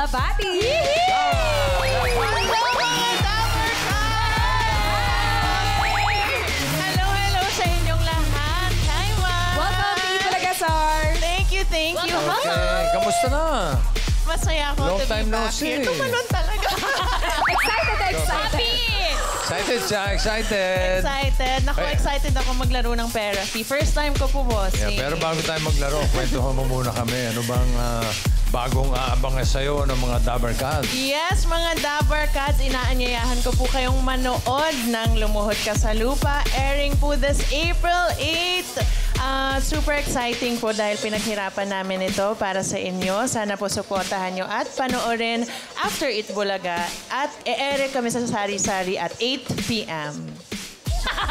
Kalabati! Hello, hello sa inyong lahat. Hi, Ma'am. Welcome, Tito Lagasar! Thank you, thank you. Okay, kamusta na? Masaya ako Long to be time no back here. see. Tumalon talaga. Excited, excited! Excited siya, excited. excited. Naku, Ay. excited ako maglaro ng Therapy. First time ko po, bossing. Yeah, pero bago tayo maglaro, kwentuhan mo muna kami. Ano bang ah, bagong aabangan sa'yo ng mga Dabber Cats? Yes, mga Dabber Cats, inaanyayahan ko po kayong manood ng Lumuhod Ka sa Lupa. Airing po this April 8. Ah, super exciting po dahil pinaghirapan namin ito para sa inyo. Sana po supportahan nyo at panoorin after It Bulaga. At e-air kami sa Sari Sari at 8 p.m.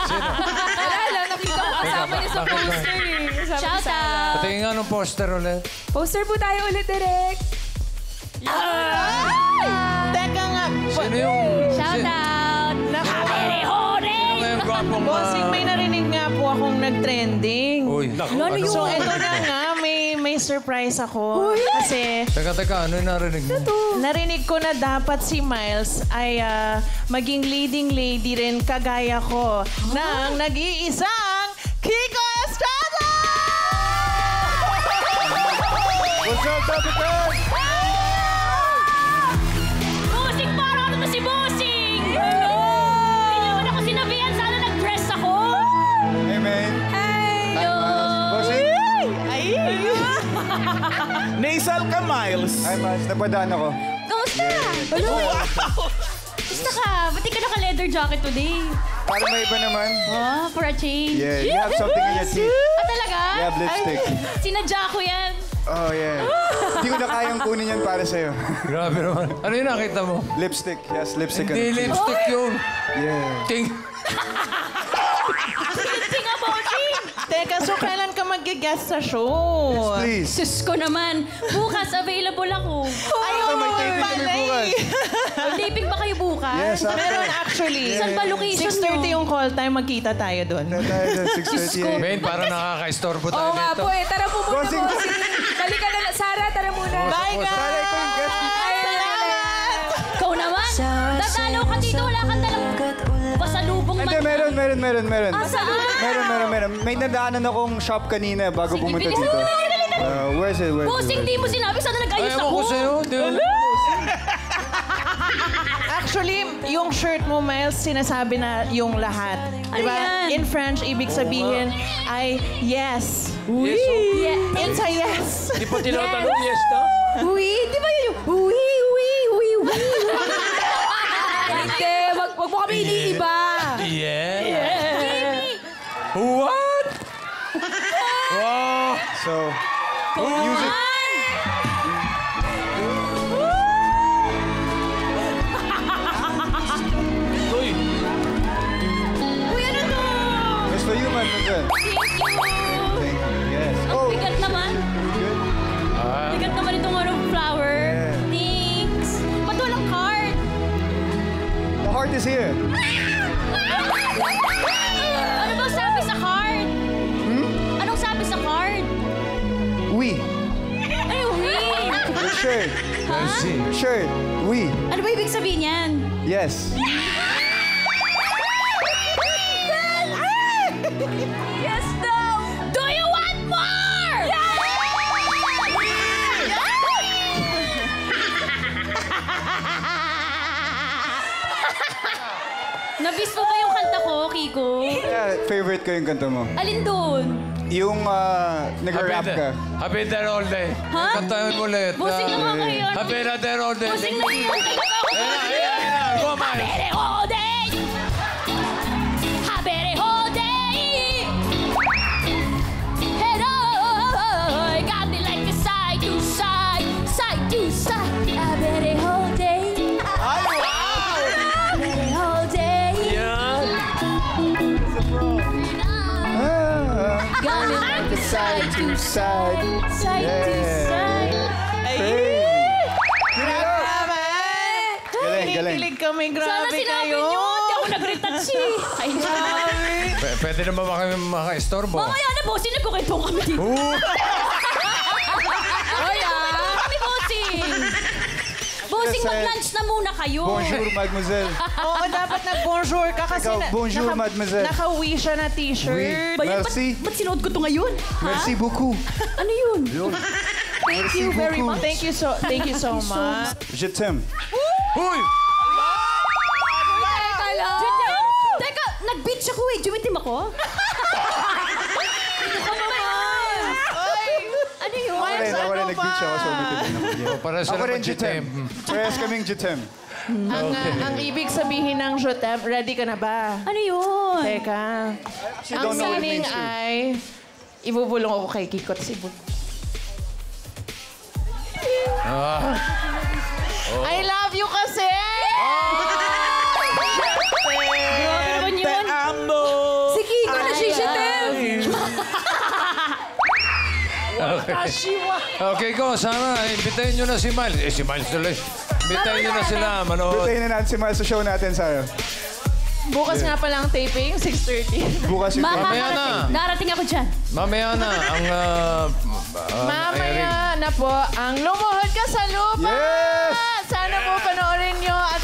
Wala lang, nakita ko kasama niya sa poster eh. Shout out! Patingin nga ng poster ulit. Poster po tayo ulit, Direk. Teka nga. Sino yung... Shout out! Gwapong... Bossing, may narinig nga po akong nag-trending. Uy, Ano yun? So, ito na nga, may, may surprise ako. Kasi, Teka, teka, ano yung narinig mo? narinig ko na dapat si Miles ay ah, maging leading lady rin kagaya ko ng nag-iisang Kiko Estrada! What's up, Dabber Nasal ka, Miles. Hi, Miles. Napadaan ako. Kamusta? Hello? Kamusta ka? Ba't di ka naka-leather jacket today? Para may iba naman. Oh, for a change. Yeah, you have something in your teeth. Ah, talaga? You have lipstick. Sinadya ko yan. Oh, yeah. Hindi ko na kayang kunin yan para sa'yo. Grabe naman. Ano yung nakita mo? lipstick. Yes, lipstick. Hindi it. lipstick yun. Yeah. Ting... Teka, so kailan ka mag-guest sa show? Please. Sus ko naman. Bukas, available ako. Ayun, Ito, may taping kami bukas. eh. Taping ba kayo bukas? Yes, after. Meron actually. Saan ba location 6.30 nyo? yung call time, magkita tayo doon. Na tayo doon, 6.30 Men, parang nakaka-istorbo tayo Oo nga dito. po eh. Tara po muna, Bossing. Dali ka na. Sara, tara muna. Bye, guys! Sana ikaw yung guest. Salamat! Ikaw naman. Dadalaw ka dito. Wala kang dalang pasalubong man. Hindi, meron, meron, meron, meron. Ah, saan? Meron, meron, meron. May nadaanan akong shop kanina bago Sige, pumunta bilis dito. mo. Dali, dali, dali. Uh, where's it? Where's it? Busing, di mo sinabi. Sana Ay, nag-ayos ako. ko sa'yo. Di- Actually, yung shirt mo, Miles, sinasabi na yung lahat. Ano Diba? yan? In French, ibig sabihin ay yes. Yes, oh. Yeah. It's a yes. Di pa tinatanong yes na? Uy, di ba yun yung uwi, Hindi iba. Yes. Yes, daw! Do you want more? Nabis mo ba yung kanta ko, Kiko? Yeah, favorite ko yung kanta mo. Alin doon? Yung uh, nag-rap ka. Happy there all day. Ha? Kantahin mo ulit. Busing Ah, naman kayo. Happy there all day. Busing na yun. Ayan na, ayan na, ayan na. Go, Miles. Habere all day! Habere all day! Hello! Got me like a side to side, side to side. Habere all day. Ay, wow! Habere all day. Yan. Ah, Got me like a side to side. side to Yeah. side. Kami, Sana grabe sinabi kayo. niyo, hindi ako nag-retouch eh. Ay, P- pwede naman ba kami maka-istorbo? Mamaya na, bossing, nagkukwento kami dito. Oo. Oy, ah! Kami, bossing! Mag-lunch na muna kayo. Bonjour, mademoiselle. Oo, dapat nag-bonjour ka kasi Ikaw, na, bonjour, mademoiselle. naka-uwi siya na t-shirt. Ba yun? Merci. Ba't, ba't sinuot ko to ngayon? Ha? Merci beaucoup. Ano yun? Thank you very much. Thank you so, thank you so much. Je t'aime. Huy! Teka lang. Teka, nag-beach ako eh. Jumitim ako. Ka naman? Ano yun? Ako rin, ako rin ano nag-beach ako, so ba? umitin din ako dyan. Para sa Ako rin, naman t'aime. Parehas kaming t'aime. Ang, uh, ang ibig sabihin ng jotem, ready ka na ba? Ano yun? Teka. She Ang don't know what it sining means to. ay, ibubulong ako kay Kikot si Bul. Ah, I love you kasi! Grabe okay ko, sana imbitahin nyo na si Miles. Eh, si Miles tuloy. Imbitahin nyo na sila, manood. Butayin na natin si Miles sa show natin, Sarah. Bukas nga pala ang taping, 6.30. Bukas yung Mamaya na. Darating ako dyan. Mamaya na ang... ah, ah, Mamaya na po ang Lumuhod Ka sa Lupa! Yes!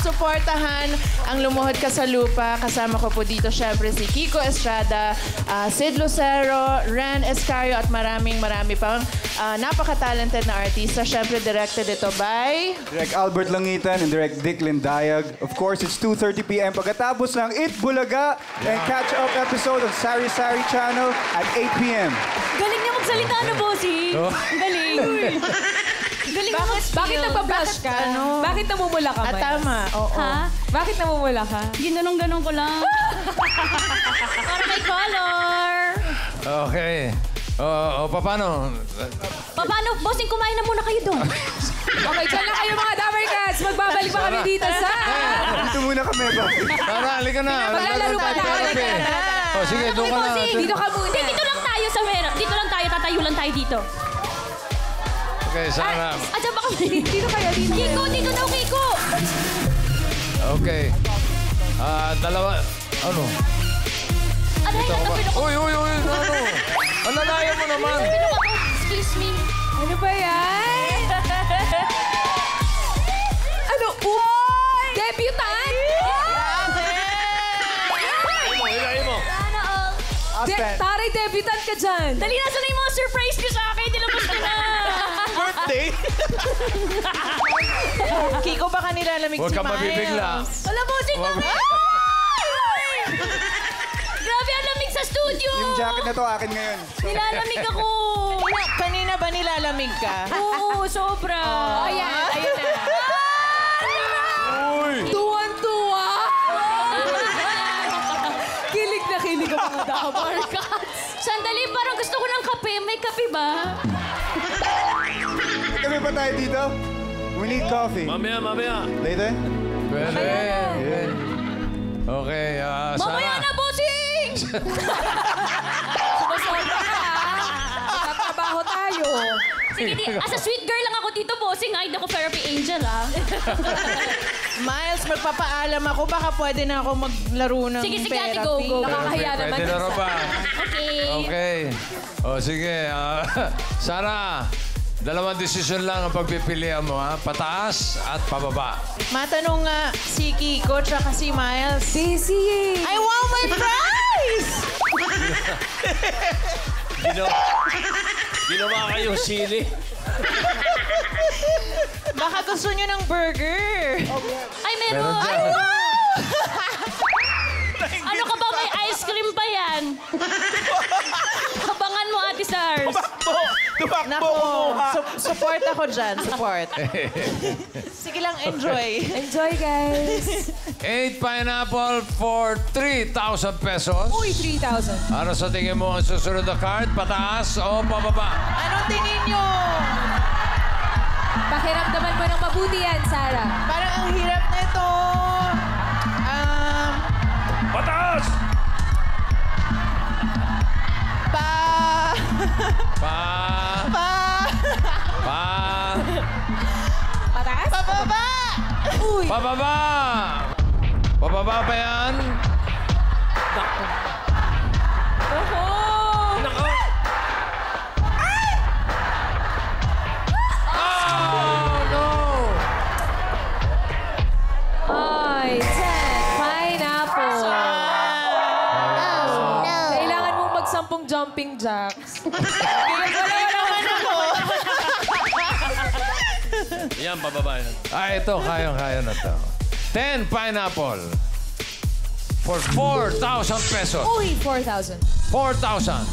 Suportahan ang Lumuhod Ka sa Lupa. Kasama ko po dito syempre si Kiko Estrada, ah, Sid Lucero, Ren Escario at maraming marami pang ah, napaka-talented na artista. Syempre directed ito by... Direct Albert Langitan and Direct Dick Lindayag. Of course, it's 2.30pm. Pagkatapos ng It Bulaga and catch-up episode on Sari Sari Channel at 8pm. Galing niya magsalita na, bossy. Oh. Galing. Galing Bakit. Bakit nagpa-blush ka? Ano? Bakit namumula ka, At Miles? tama, oo. Ha? Bakit namumula ka? Ginanong-ganong ko lang. Para may color. Okay. O, o, paano? Pa- Paano, bossing, kumain na muna kayo doon. Okay, dyan lang kayo mga Dabber Cats. Magbabalik pa kami dito sa... Dito muna kami, ba? Tara, halika na. Maglalaro pa tayo. Therapy. O, sige, doon ka na. Dito ka muna. Dito lang tayo sa mera. Dito lang tayo, tatayo lang tayo dito. Okay, sana. Ah, dyan ba kami? Dito kayo, dito. Kiko, dito daw, Kiko. Okay. Ah, dalawa. Ano? Ano, Ito ano, ba? pinako. Uy, uy, uy. Ano? Alalayan mo naman. Excuse me. Ano ba yan? ano? Uy! Debutant? All. De taray, debutant ka dyan. Dali na, sana yung mga surprise niyo sa akin. Nilabas ko na. Kiko, baka nilalamig Huwag si ka Miles. mabibigla. Wala po, si Wag- Grabe, ang lamig sa studio. Yung jacket na to akin ngayon. Nilalamig ako. Kanina ba nilalamig ka? Oo, sobra. Oh, ayan, ayun na. Uy! Tuwan-tuwa. kilig na kilig ang mga Dabber Sandali, parang gusto ko ng kape. May kape ba? Pa tayo dito? We need coffee. Mamaya, mamaya. Later? Pwede. Yeah. Okay, ah, Mamaya na, bossing! Sumasobra ka. Magtatrabaho tayo. Sige, di, as a sweet girl lang ako dito, bossing. Ay, ako therapy angel, ah. Miles, magpapaalam ako. Baka pwede na ako maglaro ng Sige, sige, ate, therapy. go, go. Nakakahiya Pwede naman. na raw ba? Okay. Okay. O sige, ah, Sara, dalawang desisyon lang ang pagpipilian mo, ha? Pataas at pababa. Matanong nga si Kiko tsaka si Miles. Eh. I want my prize! Gino, ginawa kayong sili. Baka gusto nyo ng burger. Ay, meron. Meron Ay, dyan. wow! ano ka ba? May ice cream pa yan. Abangan mo, Ate Stars. Nako, su- support ako dyan. Support. Sige lang, enjoy. Enjoy, guys. Eight pineapple for 3,000 pesos. Uy, 3,000. Ano sa tingin mo ang susunod na card? Pataas o pababa? Anong tingin nyo? Pakiramdaman mo ng mabuti yan, Sarah. Parang ang hirap nito. Um, Pataas! Pa... pa... Pa... Pataas? Pababa! Uy. Pababa! Pababa ba yan? Oho. Jumping jacks. Wala naman ako. Yan, pababa yan. Ah, ito, kayang-kaya na to. 10 pineapple for 4,000 pesos. Uy, 4,000. 4,000.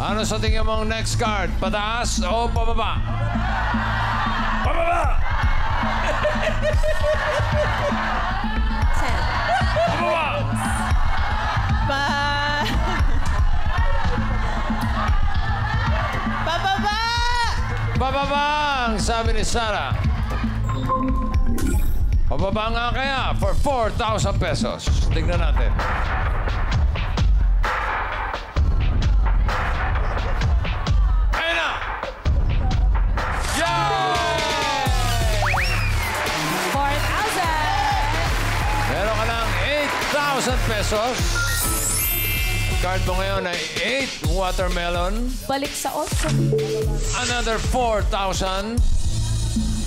Ano sa tingin mong next card? Pataas o pababa? Pababa! Pababa! Pababa, ang sabi ni Sarah. Pababa nga kaya for 4,000 pesos. Tignan natin. Ayun na! Yay! 4,000! Meron ka ng 8,000 pesos. Card mo ngayon ay 8 watermelon. Balik sa 8. Another 4,000.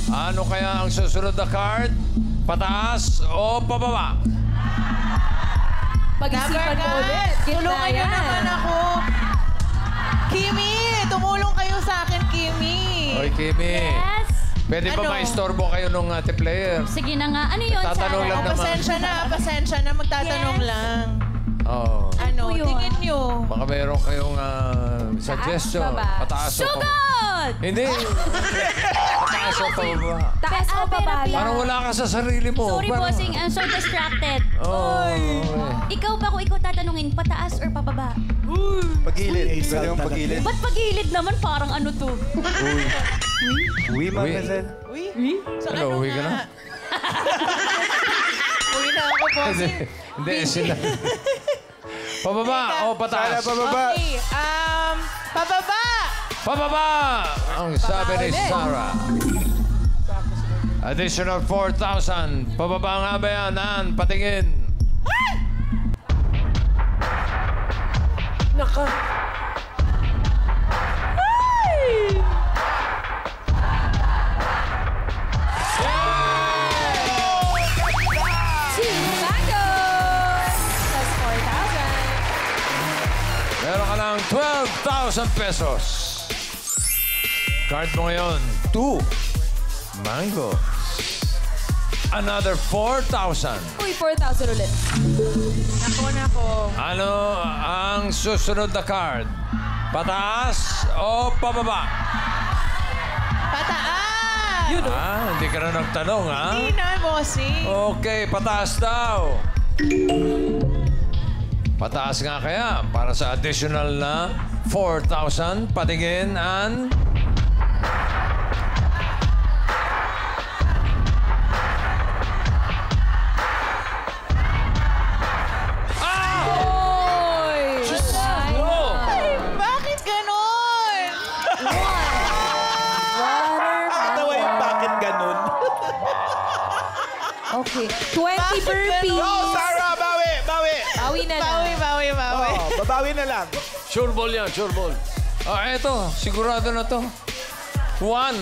Ano kaya ang susunod na card? Pataas o pababa? Pag-isipan mo ulit. Tulungan niyo naman ako. Kimi, tumulong kayo sa akin, Kimi. Oy, Kimi. Yes. Pwede ba Ano? maistorbo kayo nung ate player? Sige na nga. Ano yun, Tatanong Sarah? lang Oh, naman. pasensya na, pasensya na. Magtatanong Yes. lang. Oo. Ano, Ano yun? tingin niyo. Baka mayroon kayong ah, suggestion. baba. Pataas o pababa? Sugod! Hindi. Pataas o pababa? Taas o Ah, pababa? Parang wala ka sa sarili mo. Sorry, Parang- bossing. I'm so distracted. Oh, Ikaw ba kung ikaw tatanungin, pataas or pababa? Pagilid. Pwede yung pagilid. Ba't pagilid naman parang ano to? Uy, Uy. Mademoiselle. Uy, so Ano, ano uwi ka nga? na? Uwi na ako, bossing. hindi sila. Pababa o Sana pataas? pababa. Okay, um, pababa! Pababa! Ang sabi ni Sarah. Additional 4,000. Pababa nga ba yan? Nan, patingin. Naka. 12,000 pesos. Card mo ngayon, 2. Mango. Another 4,000. Uy, 4,000 ulit. Ako na ako. Ano ang susunod na card? Pataas o pababa? Pataas! Ah, hindi ka na nagtanong, ha? Hindi na, bossing. Okay, pataas daw. Pataas nga kaya para sa additional na 4,000. Patingin, and... Uy! Ay, bakit ganon? Tawa yung bakit ganun? Okay. 20 Bakit burpees. Bawi. Na lang. Sure ball yan, sure ball. Ah, eto. Sigurado na to. One.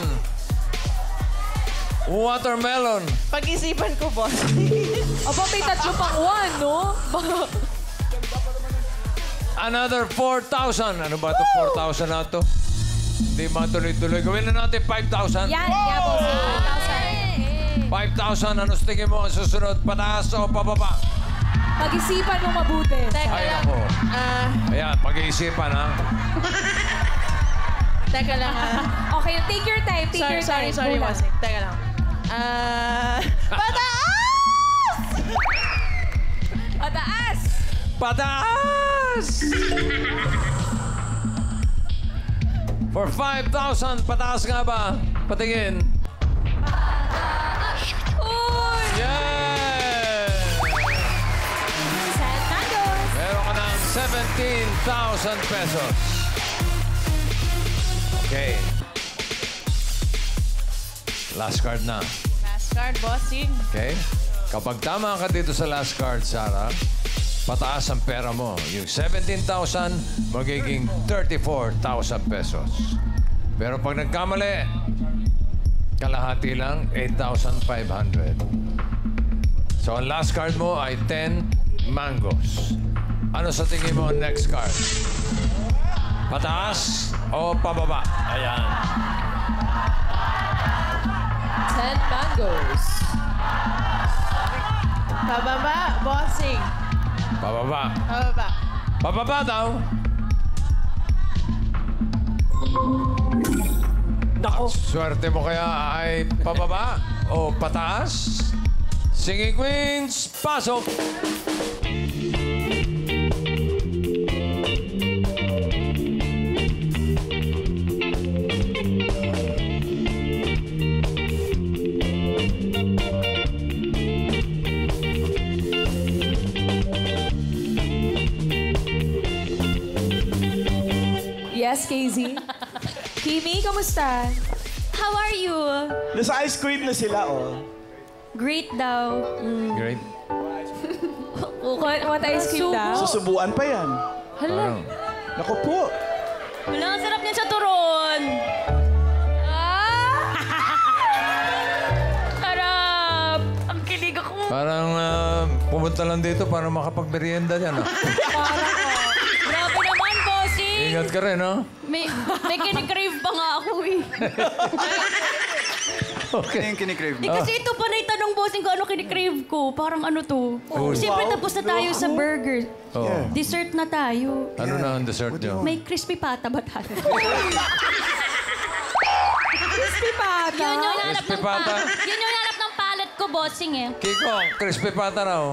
Watermelon. Pag-isipan ko, boss. Aba, may tatlo pang one, no? Another 4,000. Ano ba ito? 4,000 na to? Hindi matuloy-tuloy. Gawin na natin 5,000. Yan, yeah, bossing. 5,000. Ano sa tingin mo ang susunod? Pataas o pababa? 1,000. Pag-isipan mo mabuti. Teka Ay, lang. ako. Ah, Ayan, pag-iisipan, ha? teka lang ah. Okay, take your time. Take Sorry, your sorry, time. sorry, bossing. Teka lang. Ah, pataas! Pataas! Pataas! For 5,000, pataas nga ba? Patingin. Uy! 17,000 pesos. Okay. Last card na. Last card, bossing. Okay? Kapag tama ka dito sa last card, Sarah, pataas ang pera mo. Yung 17,000, magiging 34,000 pesos. Pero pag nagkamali, kalahati lang, 8,500. So, ang last card mo ay 10 mangoes. Ano sa tingin mo next card? Pataas o pababa? Ayan. 10 mangoes. Pababa, bossing. Pababa. Pababa. Pababa daw. Nako. Swerte mo kaya ay pababa o pataas? Singing Queens, pasok! Yes, KZ. Kimi, kamusta? How are you? Nasa ice cream na sila, oh. Great daw. Great. What, what ice cream daw? Susubuan pa yan. Parang, Naku po. Wala, ang sarap niyan sa turon. Ah! Sarap! Ang kilig ako. parang ah, pumunta lang dito para makapagmerienda dyan. ah. Bossing. Ingat ka rin, no? May, may kinikrave pa nga ako eh. Ano yung kinikrave Eh, mo? kasi ito pa na itanong bossing ko ano kinikrave ko. Parang ano to. Uy. Siyempre tapos na tayo sa burger. Oo. Dessert na tayo. Ano na ang dessert nyo? May crispy pata ba tayo? Crispy pata. Yun yung hanap Crispy ng pata? pa- Yun yung hanap ng palette ko, bossing eh. Kiko, crispy pata raw.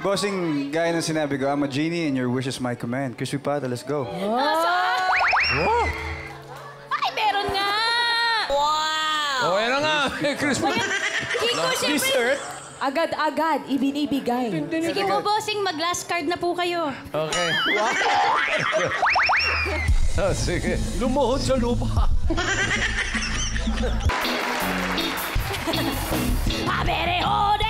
Bossing, gaya ng sinabi ko, I'm a genie and your wish is my command. Crispy Pata, let's go. Oh! Ay, meron nga! Wow! Oh, yan na nga. crispy. Kiko, siyempre. Dessert? Agad-agad, ibinibigay. Sige po, bossing, mag-last card na po kayo. Okay. oh, sige. Lumuhod sa lupa. Pabere hode!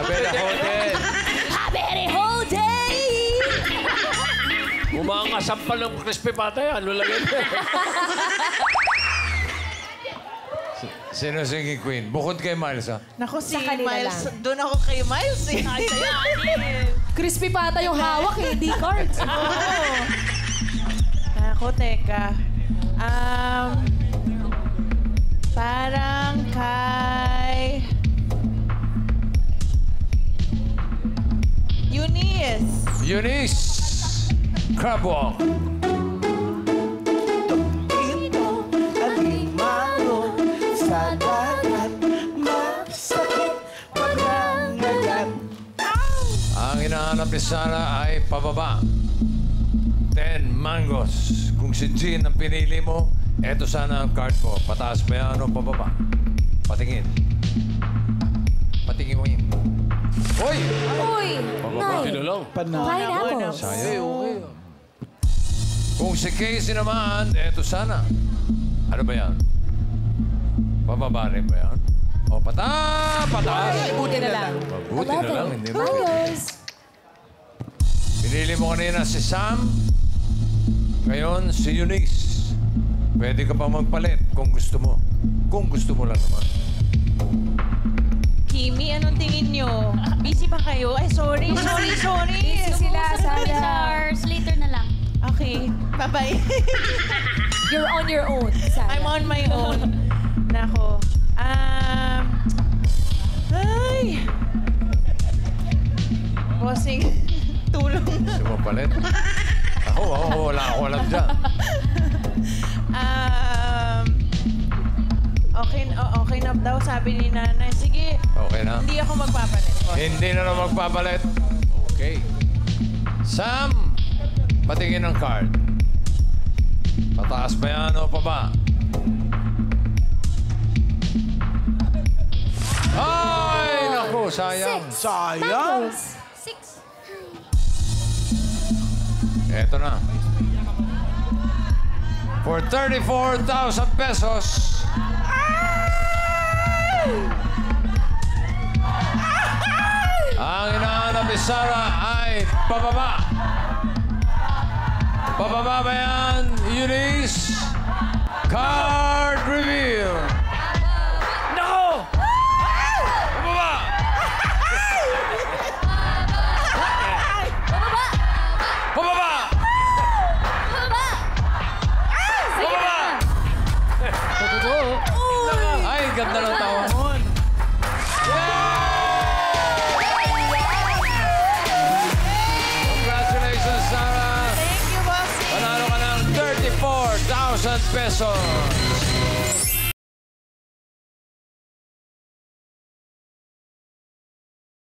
Abin na hotel. Pabere hode! Umangasampal ng crispy pata yan. Ano lang yan? Sino singing queen? Bukod kay Miles, ha? Naku, si kanila Miles. lang. Doon ako kay Miles eh. Ay, sa'yo. Crispy pata yung hawak eh, hindi cards. Naku, teka. Um, parang kay... Eunice. Eunice! Masakit paglangalan. Ang hinahanap ni Sarah ay pababa. 10 mangoes. Kung si Jean ang pinili mo, eto sana ang card mo. Pataas ba yan o pababa? Patingin. Patingin mo yun. Hoy! Uy, Kilo lang. pineapple. Sayang. Kung si Casey naman, eto sana. Ano ba yan? Pababa rin ba yan? O pata! Pataas! Buti na lang. Mabuti na lang, hindi mo. Pinili mo kanina si Sam. Ngayon, si Eunice. Pwede ka pa magpalit kung gusto mo. Kung gusto mo lang naman. Kimi, anong tingin nyo? Busy ba kayo? Ay, sorry, sorry, sorry. Busy sila, Sorry, Sarah. stars. Later na lang. Okay, bye-bye. You're on your own, Sarah. I'm on my own. Nako. Um, ay. Bossing, tulong. Gusto mo palit? Ako, ako, wala ako alam dyan. Okay, o- okay na daw, sabi ni nanay. Sige, Okay na? hindi ako magpapalit. boss. Hindi na lang magpapalit. Okay. Sam, patingin ng card. Pataas ba yan o paba? Ay, naku, sayang. Sayang. Six. Eto na. for 34,000 pesos. Ang inaanap ni Sarah ay pababa. Pababa ba yan, Eunice? Card reveal. Pesos.